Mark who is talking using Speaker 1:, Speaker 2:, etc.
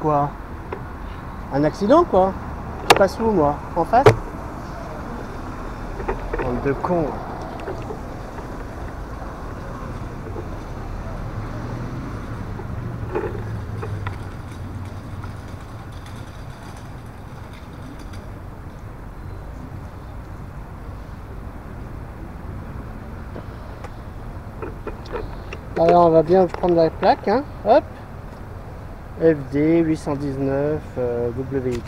Speaker 1: Quoi? Un accident quoi? Je passe où moi. En face? Bande de cons. Alors on va bien prendre la plaque, hein. Hop. FD 819 euh, WX.